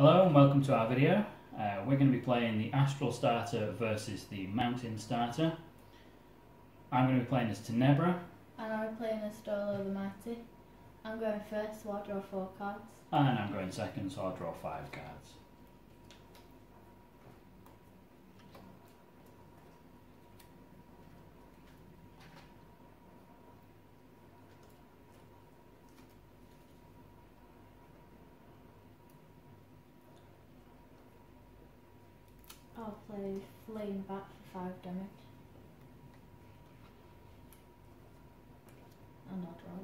Hello and welcome to our video. Uh, we're going to be playing the Astral Starter versus the Mountain Starter. I'm going to be playing as Tenebra And I'm playing as Stolo the Mighty. I'm going first, so I'll draw four cards. and I'm going second so I'll draw five cards. I'll play Flame Bat for five damage. And I'll draw.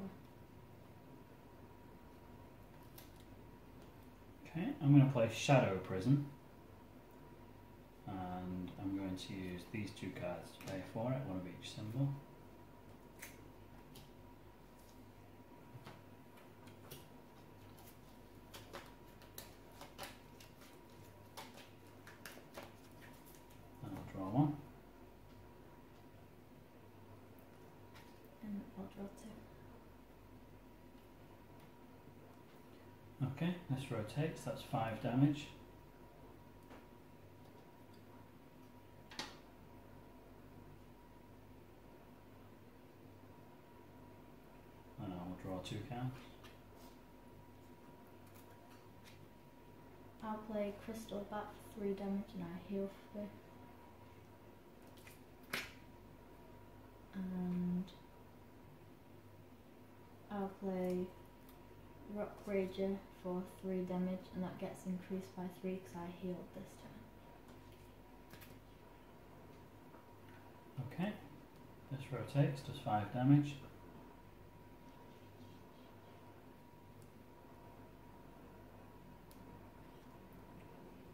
Okay, I'm going to play Shadow Prison. And I'm going to use these two cards to pay for it, one of each symbol. And I'll draw one. And I'll draw two. Okay, this rotates, that's five damage. And I will draw two cards. I'll play Crystal Bat for three damage and I heal for three. And I'll play Rock Rager for three damage and that gets increased by three because I healed this turn. Okay, this rotates, does five damage.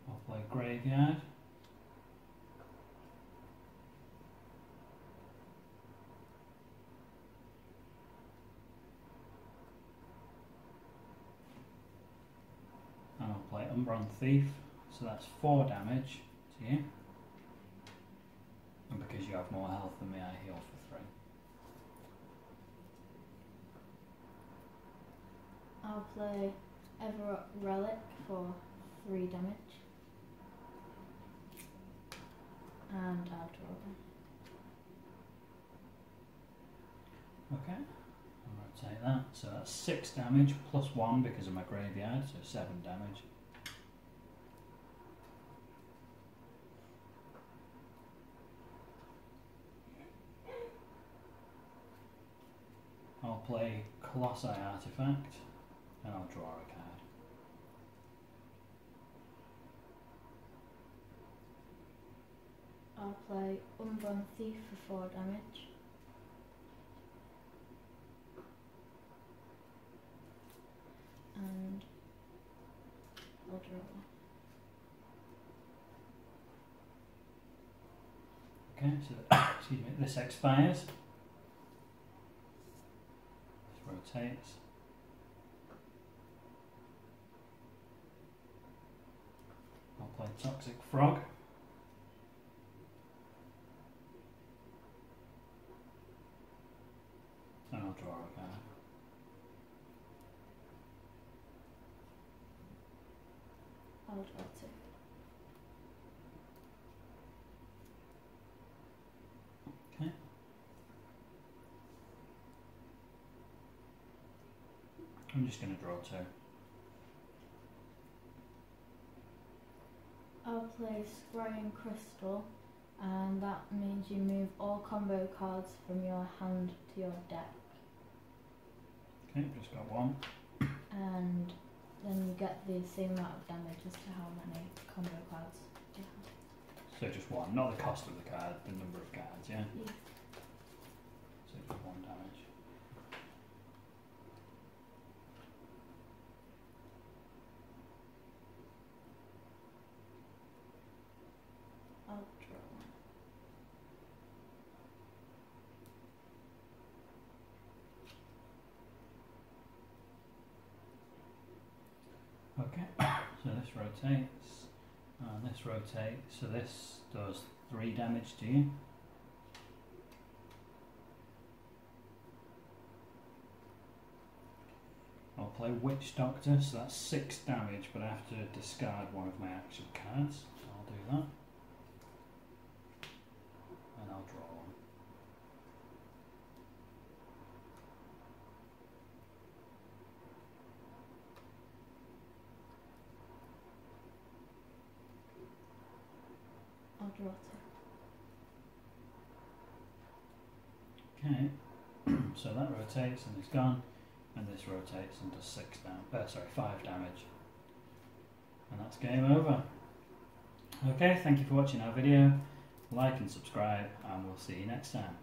I'll play Graveyard. And I'll Umbron Thief, so that's four damage to you. And because you have more health than me, I heal for three. I'll play Everrock Relic for three damage. And I'll draw one. Okay. I'll rotate that. So that's six damage plus one because of my graveyard, so seven damage. Play Colossi Artifact and I'll draw a card. I'll play Umbron Thief for four damage. And I'll draw. Okay, so excuse me, this expires. This rotates. I'll play Toxic Frog. And I'll draw a card. I'll draw two. Okay. I'm just going to draw two. I'll play Scrying Crystal, and that means you move all combo cards from your hand to your deck, Okay, just got one. and then you get the same amount of damage as to how many combo cards you have. So just one, not the cost of the card, the number of cards, yeah? Yeah. So just one damage. I'll draw one. Okay, so this rotates, and this rotates, so this does three damage to you. I'll play Witch Doctor, so that's six damage, but I have to discard one of my action cards. So I'll do that. And I'll draw one. I'll draw two. Okay, so that rotates and it's gone, and this rotates and does six down. Uh, sorry, five damage, and that's game over. Okay, thank you for watching our video. Like and subscribe, and we'll see you next time.